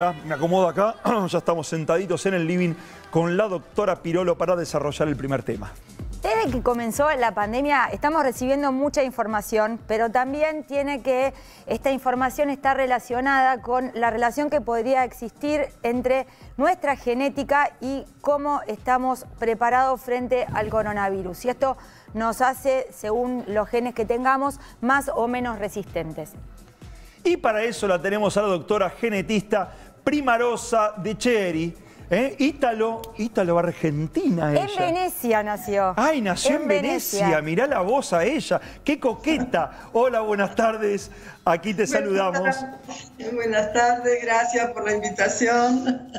Me acomodo acá, ya estamos sentaditos en el living con la doctora Pirolo para desarrollar el primer tema. Desde que comenzó la pandemia estamos recibiendo mucha información, pero también tiene que esta información está relacionada con la relación que podría existir entre nuestra genética y cómo estamos preparados frente al coronavirus. Y esto nos hace, según los genes que tengamos, más o menos resistentes. Y para eso la tenemos a la doctora genetista Primarosa de Cheri. ¿Eh? Ítalo, Ítalo Argentina ella. En Venecia nació. Ay, nació en, Venecia. Mirá la voz a ella. Qué coqueta. Hola, buenas tardes. Aquí te saludamos. Buenas tardes, gracias por la invitación.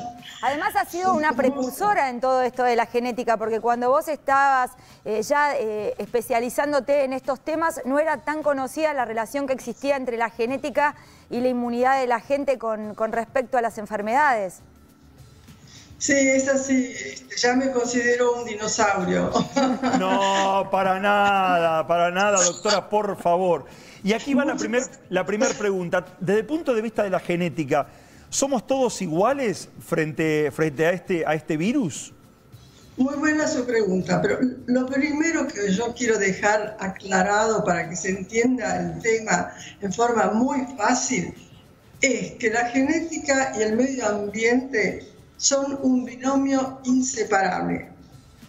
Además ha sido una precursora en todo esto de la genética, porque cuando vos estabas eh, ya eh, especializándote en estos temas, no era tan conocida la relación que existía entre la genética y la inmunidad de la gente con, respecto a las enfermedades. Sí, es así. Este, ya me considero un dinosaurio. No, para nada, para nada, doctora, por favor. Y aquí va la primera la primer pregunta. Desde el punto de vista de la genética, ¿somos todos iguales frente, frente a, este, a este virus? Muy buena su pregunta, pero lo primero que yo quiero dejar aclarado para que se entienda el tema en forma muy fácil es que la genética y el medio ambiente son un binomio inseparable.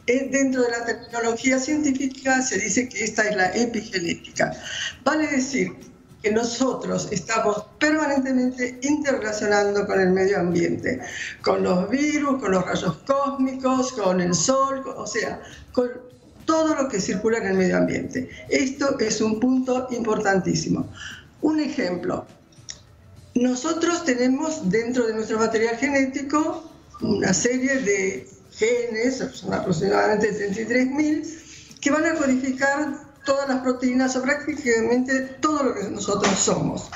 Dentro de la tecnología científica se dice que esta es la epigenética. Vale decir que nosotros estamos permanentemente interrelacionando con el medio ambiente, con los virus, con los rayos cósmicos, con el sol, o sea, con todo lo que circula en el medio ambiente. Esto es un punto importantísimo. Un ejemplo, nosotros tenemos dentro de nuestro material genético una serie de genes, son aproximadamente 33.000, que van a codificar todas las proteínas o prácticamente todo lo que nosotros somos.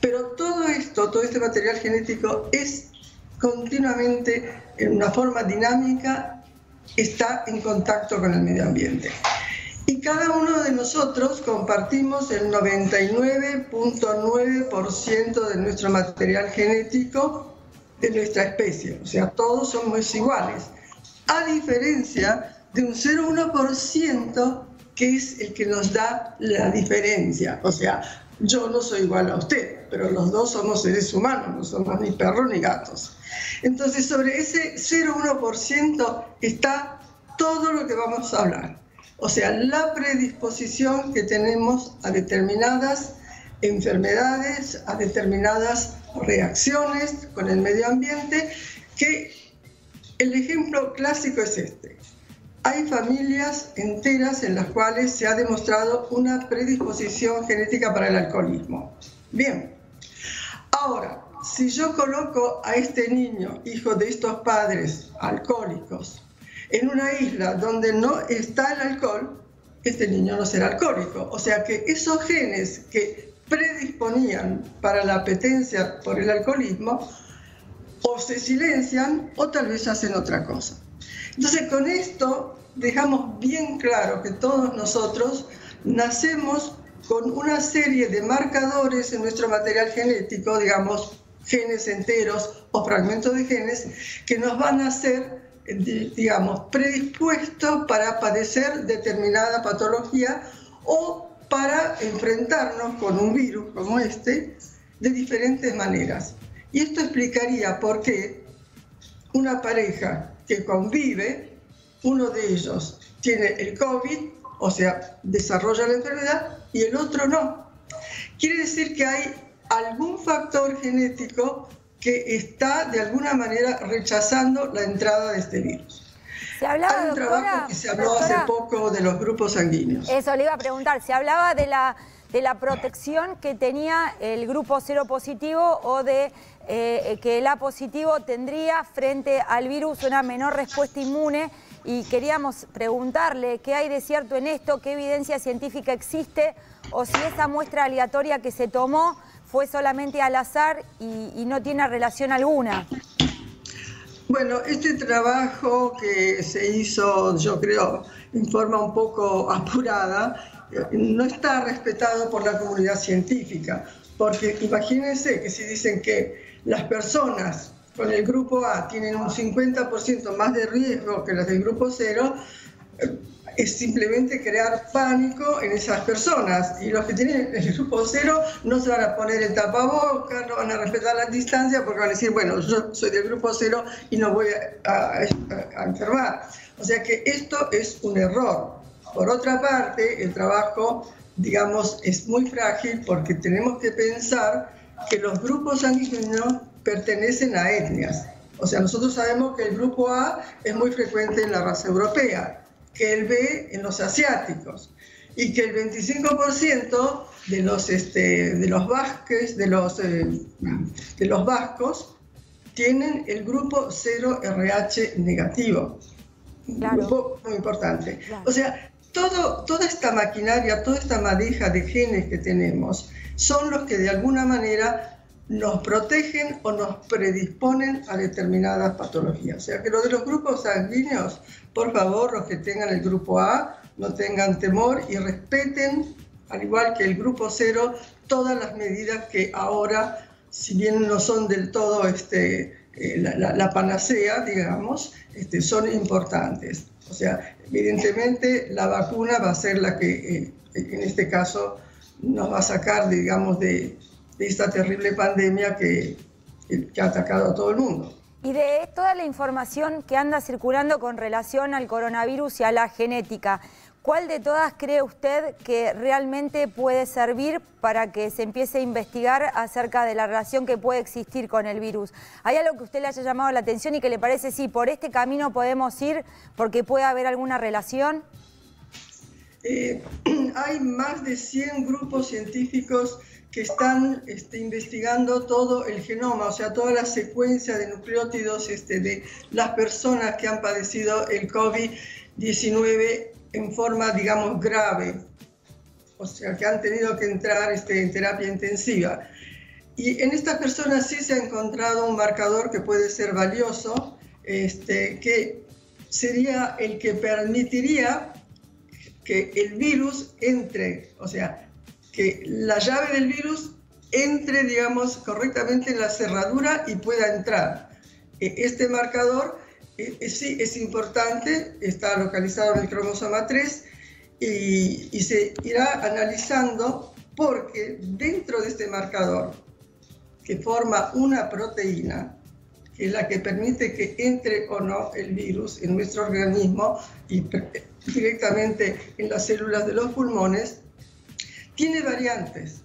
Pero todo esto, todo este material genético es continuamente en una forma dinámica, está en contacto con el medio ambiente. Y cada uno de nosotros compartimos el 99.9% de nuestro material genético de nuestra especie, o sea, todos somos iguales, a diferencia de un 0,1% que es el que nos da la diferencia. O sea, yo no soy igual a usted, pero los dos somos seres humanos, no somos ni perros ni gatos. Entonces, sobre ese 0,1% está todo lo que vamos a hablar. O sea, la predisposición que tenemos a determinadas enfermedades, a determinadas reacciones con el medio ambiente, que el ejemplo clásico es este hay familias enteras en las cuales se ha demostrado una predisposición genética para el alcoholismo. Bien, ahora, si yo coloco a este niño, hijo de estos padres alcohólicos, en una isla donde no está el alcohol, este niño no será alcohólico. O sea que esos genes que predisponían para la apetencia por el alcoholismo, o se silencian o tal vez hacen otra cosa. Entonces, con esto dejamos bien claro que todos nosotros nacemos con una serie de marcadores en nuestro material genético, digamos, genes enteros o fragmentos de genes, que nos van a hacer, digamos, predispuestos para padecer determinada patología o para enfrentarnos con un virus como este de diferentes maneras. Y esto explicaría por qué una pareja que convive, uno de ellos tiene el COVID, o sea, desarrolla la enfermedad, y el otro no. Quiere decir que hay algún factor genético que está de alguna manera rechazando la entrada de este virus. Se hablaba, Hay un trabajo que se habló hace poco de los grupos sanguíneos. Eso le iba a preguntar, se hablaba de la, de la protección que tenía el grupo cero positivo o de eh, que el A positivo tendría frente al virus una menor respuesta inmune y queríamos preguntarle qué hay de cierto en esto, qué evidencia científica existe o si esa muestra aleatoria que se tomó fue solamente al azar y, no tiene relación alguna. Bueno, este trabajo que se hizo, yo creo, en forma un poco apurada, eh, no está respetado por la comunidad científica, porque imagínense que si dicen que las personas con el grupo A tienen un 50% más de riesgo que las del grupo cero, es simplemente crear pánico en esas personas. Y los que tienen el grupo cero no se van a poner el tapabocas, no van a respetar la distancia porque van a decir, bueno, yo soy del grupo cero y no voy a, enfermar. O sea que esto es un error. Por otra parte, el trabajo, digamos, es muy frágil porque tenemos que pensar que los grupos sanguíneos pertenecen a etnias. O sea, nosotros sabemos que el grupo A es muy frecuente en la raza europea, que el B en los asiáticos y que el 25% de los, este, de los vasques, de los, eh, de los vascos, tienen el grupo 0RH negativo. Un grupo muy importante. O sea, todo, toda esta maquinaria, toda esta madeja de genes que tenemos, son los que de alguna manera nos protegen o nos predisponen a determinadas patologías. O sea que lo de los grupos sanguíneos, por favor, los que tengan el grupo A, no tengan temor y respeten, al igual que el grupo cero, todas las medidas que ahora, si bien no son del todo este, eh, la, panacea, digamos, este, son importantes. O sea, evidentemente la vacuna va a ser la que, eh, en este caso, nos va a sacar, digamos, de, esta terrible pandemia que, que ha atacado a todo el mundo. Y de toda la información que anda circulando con relación al coronavirus y a la genética, ¿cuál de todas cree usted que realmente puede servir para que se empiece a investigar acerca de la relación que puede existir con el virus? ¿Hay algo que usted le haya llamado la atención y que le parece, sí, por este camino podemos ir porque puede haber alguna relación? Eh, hay más de 100 grupos científicos que están este, investigando todo el genoma, o sea, toda la secuencia de nucleótidos este, de las personas que han padecido el COVID-19 en forma, digamos, grave, o sea, que han tenido que entrar este, en terapia intensiva. Y en estas personas sí se ha encontrado un marcador que puede ser valioso, este, que sería el que permitiría que el virus entre, o sea, que la llave del virus entre, digamos, correctamente en la cerradura y pueda entrar. E, este marcador e, e, sí es importante, está localizado en el cromosoma 3 y, y se irá analizando porque dentro de este marcador, que forma una proteína, que es la que permite que entre o no el virus en nuestro organismo y directamente en las células de los pulmones, tiene variantes.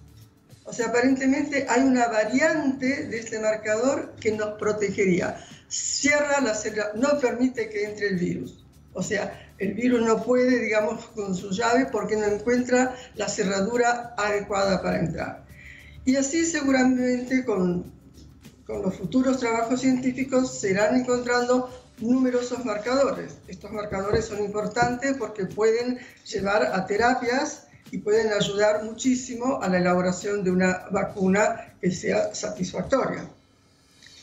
O sea, aparentemente hay una variante de este marcador que nos protegería. Cierra la célula, no permite que entre el virus. O sea, el virus no puede, digamos, con su llave porque no encuentra la cerradura adecuada para entrar. Y así seguramente con, con los futuros trabajos científicos se irán encontrando numerosos marcadores. Estos marcadores son importantes porque pueden llevar a terapias y pueden ayudar muchísimo a la elaboración de una vacuna que sea satisfactoria.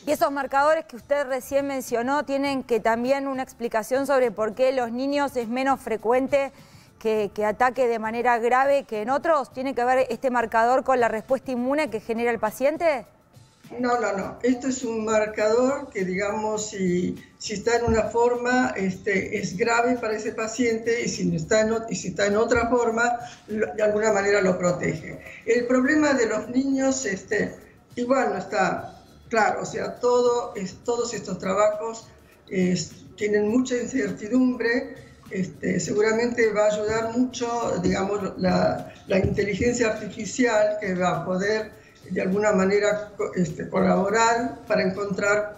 Y esos marcadores que usted recién mencionó tienen que también una explicación sobre por qué los niños es menos frecuente que, que, ataque de manera grave que en otros. ¿Tiene que ver este marcador con la respuesta inmune que genera el paciente? No, no, no. Esto es un marcador que, digamos, si, si está en una forma, este, es grave para ese paciente y si, está en, si está en otra forma, de alguna manera lo protege. El problema de los niños, este, igual no está claro. O sea, todo, es, todos estos trabajos tienen mucha incertidumbre. Este, seguramente va a ayudar mucho, digamos, la, la inteligencia artificial que va a poder de alguna manera este, colaborar para encontrar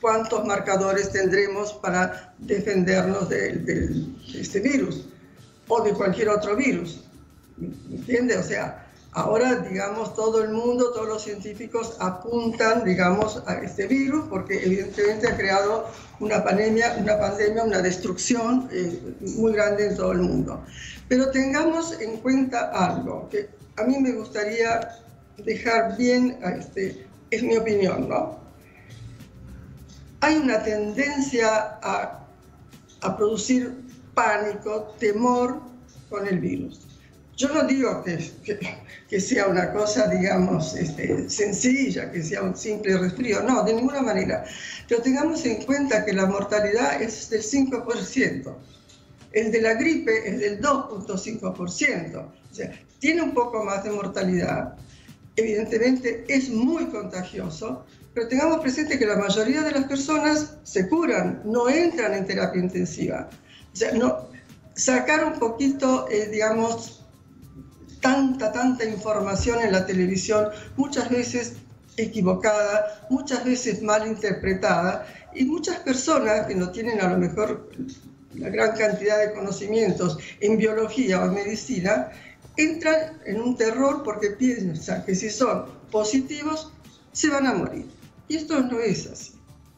cuántos marcadores tendremos para defendernos de, este virus o de cualquier otro virus. ¿Entiende? O sea, ahora, digamos, todo el mundo, todos los científicos apuntan, digamos, a este virus porque evidentemente ha creado una pandemia, una, pandemia, una destrucción eh, muy grande en todo el mundo. Pero tengamos en cuenta algo que a mí me gustaría dejar bien, este, es mi opinión, ¿no? Hay una tendencia a, producir pánico, temor con el virus. Yo no digo que, que, sea una cosa, digamos, este, sencilla, que sea un simple resfrío, no, de ninguna manera. Pero tengamos en cuenta que la mortalidad es del 5%. El de la gripe es del 2.5%. O sea, tiene un poco más de mortalidad. Evidentemente es muy contagioso, pero tengamos presente que la mayoría de las personas se curan, no entran en terapia intensiva. O sea, no, sacar un poquito, eh, digamos, tanta, tanta información en la televisión, muchas veces equivocada, muchas veces mal interpretada, y muchas personas que no tienen a lo mejor la gran cantidad de conocimientos en biología o en medicina, entran en un terror porque piensan que si son positivos se van a morir. Y esto no es así.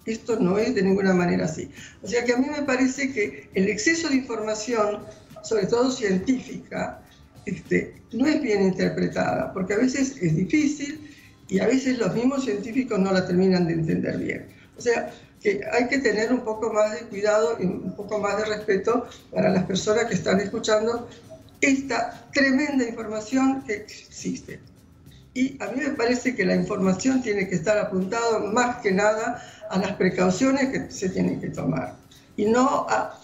Esto no es de ninguna manera así. O sea que a mí me parece que el exceso de información, sobre todo científica, este, no es bien interpretada, porque a veces es difícil y a veces los mismos científicos no la terminan de entender bien. O sea, que hay que tener un poco más de cuidado y un poco más de respeto para las personas que están escuchando esta tremenda información que existe. Y a mí me parece que la información tiene que estar apuntado más que nada a las precauciones que se tienen que tomar y no a,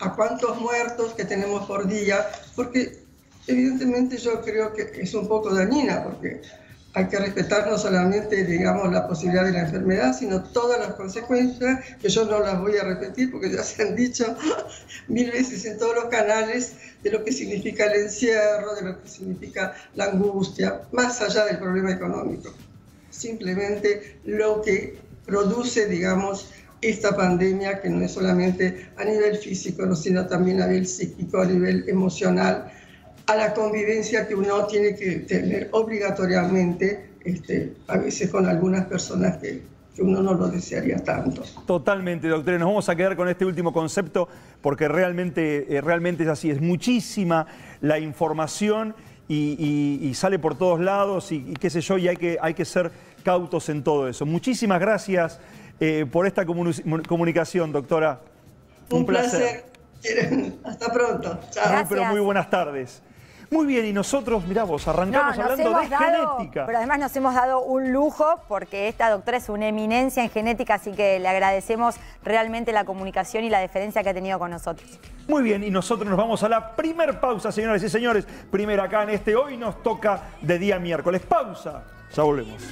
a cuántos muertos que tenemos por día, porque evidentemente yo creo que es un poco dañina, porque hay que respetar no solamente, digamos, la posibilidad de la enfermedad, sino todas las consecuencias, que yo no las voy a repetir porque ya se han dicho mil veces en todos los canales, de lo que significa el encierro, de lo que significa la angustia, más allá del problema económico. Simplemente lo que produce, digamos, esta pandemia, que no es solamente a nivel físico, sino también a nivel psíquico, a nivel emocional, a la convivencia que uno tiene que tener obligatoriamente, este, a veces con algunas personas que, que uno no lo desearía tanto. Totalmente, doctora. Nos vamos a quedar con este último concepto porque realmente, eh, realmente es así. Es muchísima la información y, sale por todos lados y, qué sé yo, y hay que, hay que ser cautos en todo eso. Muchísimas gracias eh, por esta comunicación, doctora. Un, placer. Hasta pronto. Chao. Pero muy buenas tardes. Muy bien, y nosotros, mirá vos, arrancamos hablando de genética. Pero además nos hemos dado un lujo porque esta doctora es una eminencia en genética, así que le agradecemos realmente la comunicación y la deferencia que ha tenido con nosotros. Muy bien, y nosotros nos vamos a la primer pausa, señoras y señores. Primera acá en este Hoy nos toca de día miércoles. Pausa, ya volvemos.